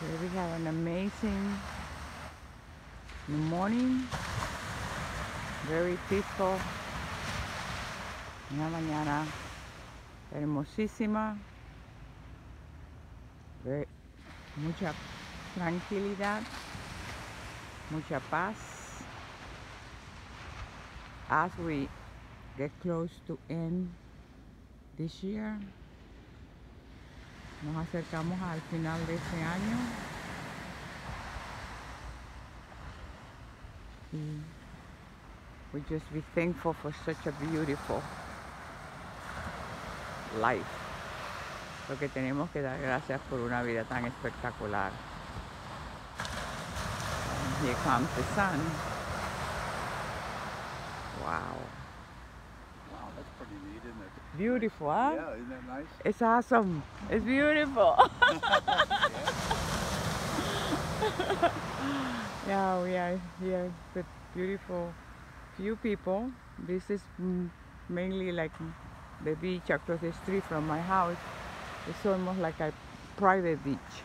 Today we have an amazing morning. Very peaceful. Una mañana hermosísima. Very, mucha tranquilidad. Mucha paz. As we get close to end this year. Nos acercamos al final de este año. Y we just be thankful for such a beautiful life. Porque tenemos que dar gracias por una vida tan espectacular. And here comes the sun. Wow. Pretty neat, isn't it? Beautiful, huh? Yeah, isn't that nice? It's awesome. It's beautiful. yeah, we are here with beautiful few people. This is mainly like the beach across the street from my house. It's almost like a private beach.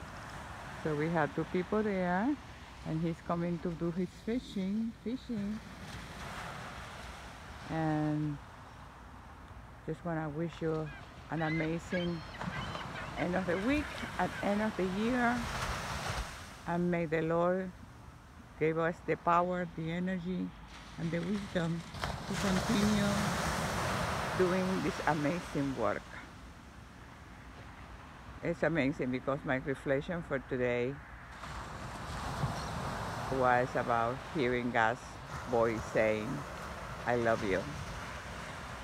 So we have two people there and he's coming to do his fishing, fishing. And just want to wish you an amazing end of the week and end of the year. And may the Lord give us the power, the energy, and the wisdom to continue doing this amazing work. It's amazing because my reflection for today was about hearing God's voice saying, I love you.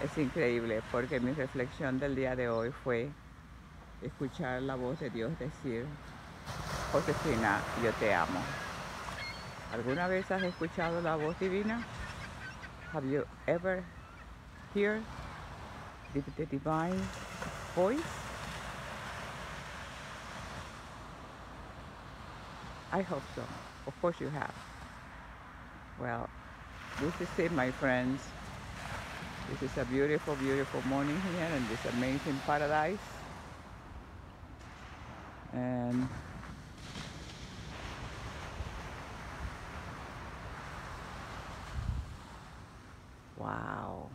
Es increíble porque mi reflexión del día de hoy fue escuchar la voz de Dios decir, Josefina, yo te amo. ¿Alguna vez has escuchado la voz divina? Have you ever heard the, divine voice? I hope so. Of course you have. Well, this is it, my friends. This is a beautiful, beautiful morning here in this amazing paradise. And wow.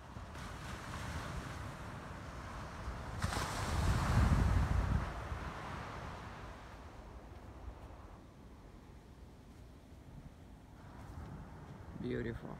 Beautiful.